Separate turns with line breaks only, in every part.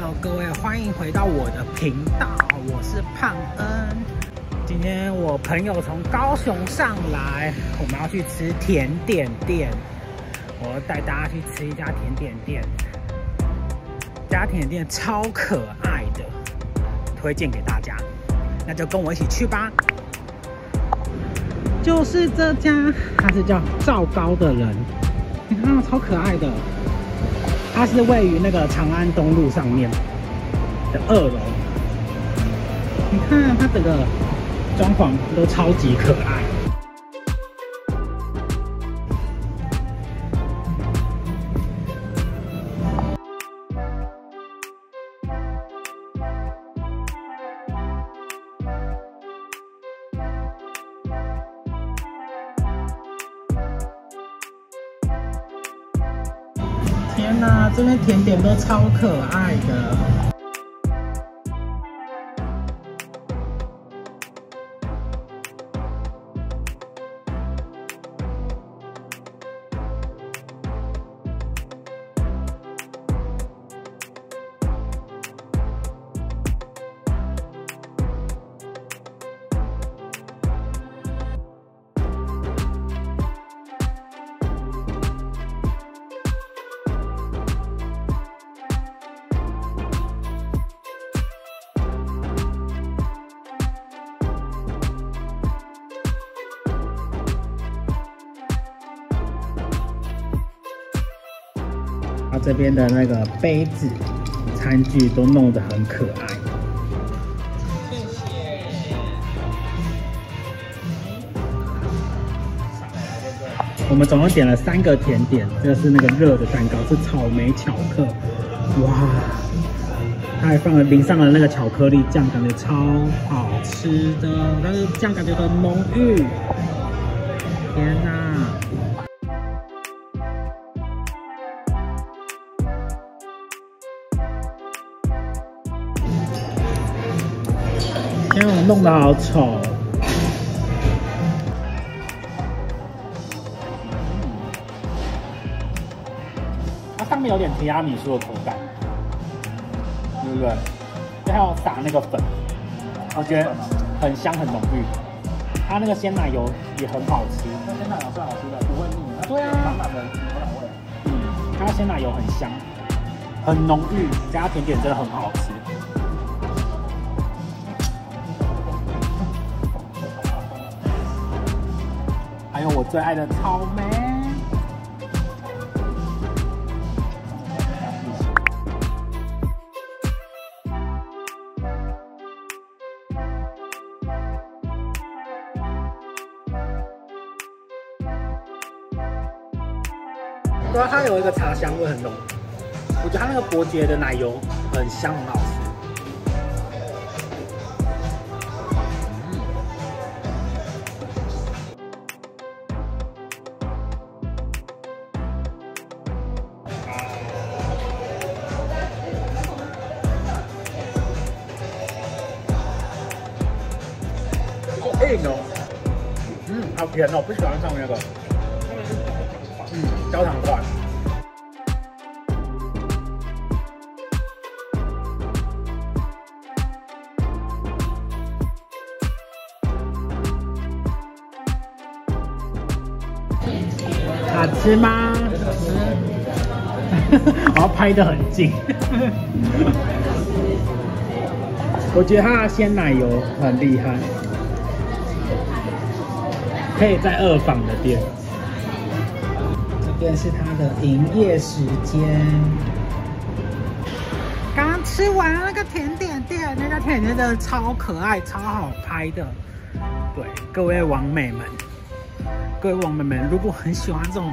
Hello，各位，欢迎回到我的频道，我是胖恩。今天我朋友从高雄上来，我们要去吃甜点店。我要带大家去吃一家甜点店，这家甜点店超可爱的，推荐给大家。那就跟我一起去吧。就是这家，它是叫赵高的人，你看，超可爱的。它是位于那个长安东路上面的二楼，你看它整个装潢都超级可爱。天哪，这边甜点都超可爱的。这边的那个杯子、餐具都弄得很可爱。谢谢。我们总共点了三个甜点，这个是那个热的蛋糕，是草莓巧克，哇！它还放了淋上了那个巧克力酱，感觉超好吃的，但是酱感觉很浓郁。天哪！因为我弄得好丑，它上面有点提拉米苏的口感，对不对？还有撒那个粉，我觉得很香很浓郁。它那个鲜奶油也很好吃，那鲜奶油是好吃的，不会腻。对啊，满满的牛奶味。嗯，它鲜奶油很香，很浓郁，加甜点真的很好吃。还有我最爱的草莓。对啊，它有一个茶香味很浓，我觉得它那个伯爵的奶油很香，很好吃。硬哦，嗯，好甜哦，不喜欢上面那个，嗯，焦糖块。好吃吗？好吃。我要拍的很近。我觉得它的鲜奶油很厉害。可以在二坊的店，这边是它的营业时间。刚吃完那个甜点店，那个甜点真的超可爱、超好拍的。对，各位网美们，各位网美们，如果很喜欢这种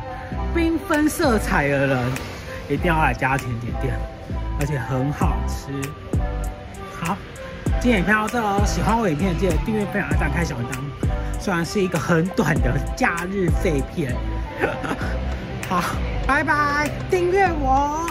缤纷色彩的人，一定要来家甜点店，而且很好吃。今天影片到这哦，喜欢我影片记得订阅、分享、按赞、开小铃铛。虽然是一个很短的假日废片，好，拜拜，订阅我。